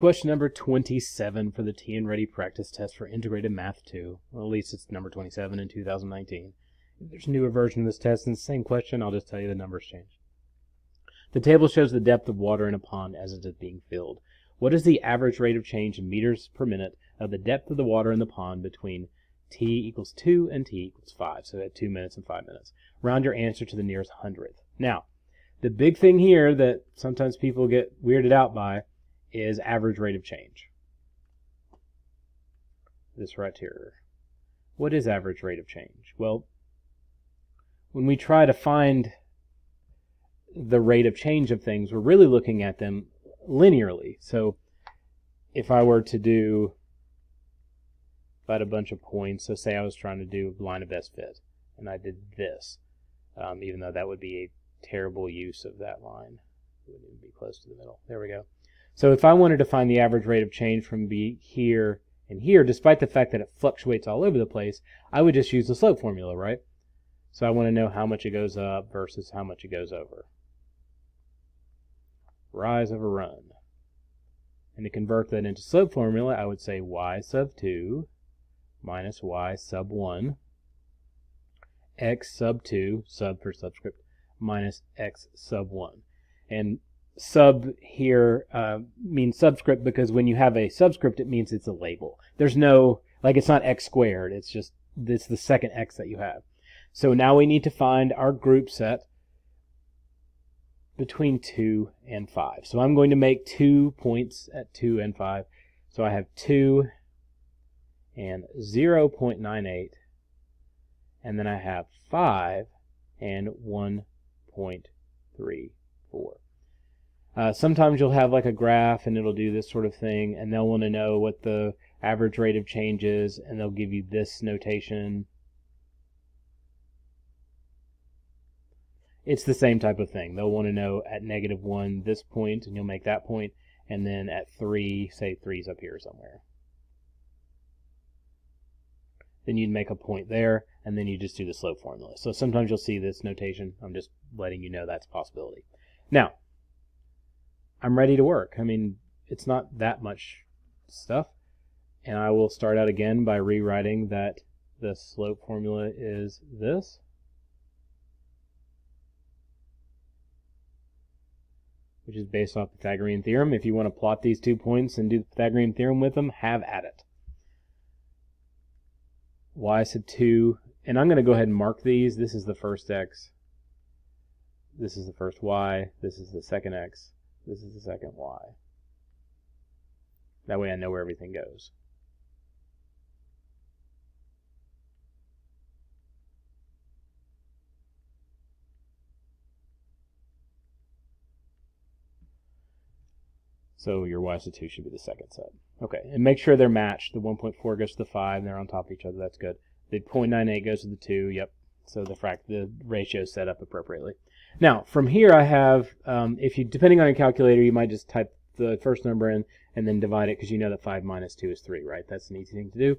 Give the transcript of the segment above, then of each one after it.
Question number 27 for the TNReady practice test for Integrated Math 2. Well, at least it's number 27 in 2019. If there's a newer version of this test and the same question, I'll just tell you the numbers change. The table shows the depth of water in a pond as it is being filled. What is the average rate of change in meters per minute of the depth of the water in the pond between t equals 2 and t equals 5? So at 2 minutes and 5 minutes. Round your answer to the nearest hundredth. Now, the big thing here that sometimes people get weirded out by is average rate of change. This right here. What is average rate of change? Well, when we try to find the rate of change of things, we're really looking at them linearly. So if I were to do about a bunch of points, so say I was trying to do a line of best fit, and I did this, um, even though that would be a terrible use of that line. It wouldn't even be close to the middle. There we go. So if I wanted to find the average rate of change from be here and here, despite the fact that it fluctuates all over the place, I would just use the slope formula, right? So I want to know how much it goes up versus how much it goes over. Rise over run. And to convert that into slope formula, I would say y sub 2 minus y sub 1 x sub 2, sub for subscript, minus x sub 1. And sub here uh, means subscript because when you have a subscript, it means it's a label. There's no, like it's not x squared, it's just, it's the second x that you have. So now we need to find our group set between 2 and 5. So I'm going to make two points at 2 and 5. So I have 2 and 0.98, and then I have 5 and 1.34. Uh, sometimes you'll have like a graph and it'll do this sort of thing, and they'll want to know what the average rate of change is, and they'll give you this notation. It's the same type of thing. They'll want to know at negative 1 this point, and you'll make that point, and then at 3, say 3's up here somewhere. Then you'd make a point there, and then you just do the slope formula. So sometimes you'll see this notation. I'm just letting you know that's a possibility. Now, I'm ready to work. I mean, it's not that much stuff. And I will start out again by rewriting that the slope formula is this. Which is based off the Pythagorean theorem. If you want to plot these two points and do the Pythagorean theorem with them, have at it. y sub 2, and I'm going to go ahead and mark these. This is the first x. This is the first y. This is the second x. This is the second y. That way I know where everything goes. So your y sub 2 should be the second set. Okay, and make sure they're matched. The 1.4 goes to the 5, and they're on top of each other. That's good. The 0.98 goes to the 2. Yep. So the frac the ratio is set up appropriately. Now, from here I have, um, if you, depending on your calculator, you might just type the first number in and then divide it because you know that 5 minus 2 is 3, right? That's an easy thing to do.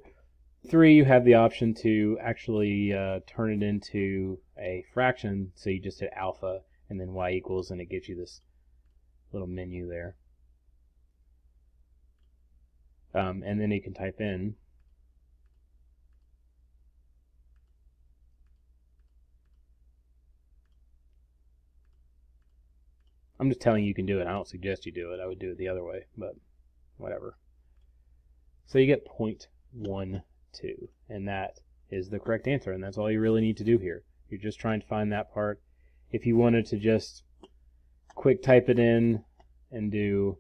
3, you have the option to actually uh, turn it into a fraction, so you just hit alpha and then y equals, and it gives you this little menu there. Um, and then you can type in I'm just telling you you can do it. I don't suggest you do it. I would do it the other way, but whatever. So you get 0.12, and that is the correct answer, and that's all you really need to do here. You're just trying to find that part. If you wanted to just quick type it in and do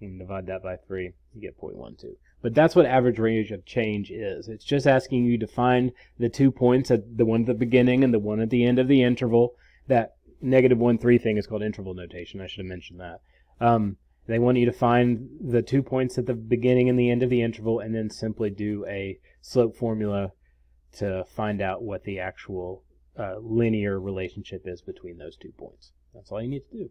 and divide that by 3, you get 0.12. But that's what average range of change is. It's just asking you to find the two points, at the one at the beginning and the one at the end of the interval. That negative 1, 3 thing is called interval notation. I should have mentioned that. Um, they want you to find the two points at the beginning and the end of the interval and then simply do a slope formula to find out what the actual uh, linear relationship is between those two points. That's all you need to do.